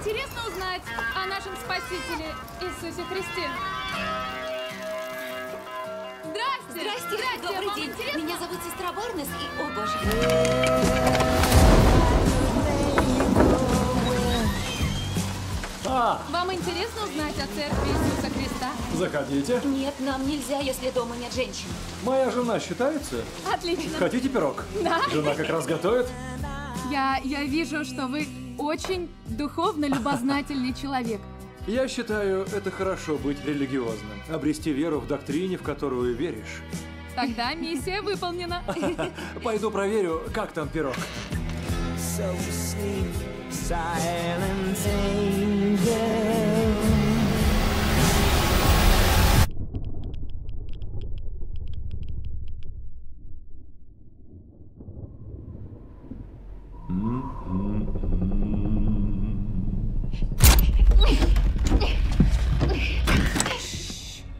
интересно узнать о нашем Спасителе Иисусе Христе? Здрасте! Здрасте, добрый вам день. интересно? Меня зовут сестра Барнес и... О, боже. А, Вам интересно узнать о церкви Иисуса Христа? заходите. Нет, нам нельзя, если дома нет женщин. Моя жена считается? Отлично. Хотите пирог? Да. Жена как раз готовит. Я, я вижу, что вы очень духовно любознательный человек. Я считаю, это хорошо быть религиозным. Обрести веру в доктрине, в которую веришь. Тогда миссия выполнена. Пойду проверю, как там пирог. so sleep, silent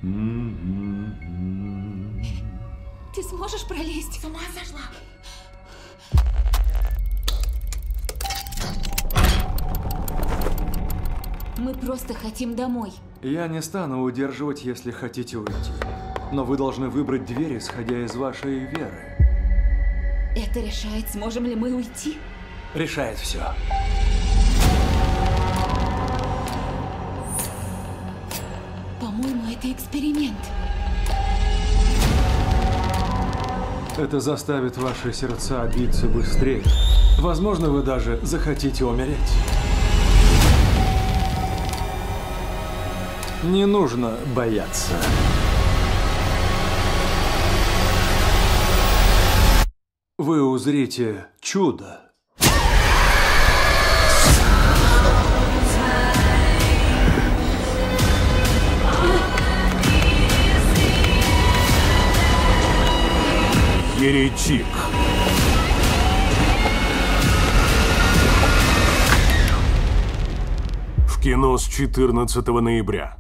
Ты сможешь пролезть? С ума сошла. Мы просто хотим домой. Я не стану удерживать, если хотите уйти. Но вы должны выбрать дверь, исходя из вашей веры. Это решает, сможем ли мы уйти. Решает все. По-моему, это эксперимент. Это заставит ваши сердца биться быстрее. Возможно, вы даже захотите умереть. Не нужно бояться. Вы узрите чудо. Еретик. В кино с 14 ноября.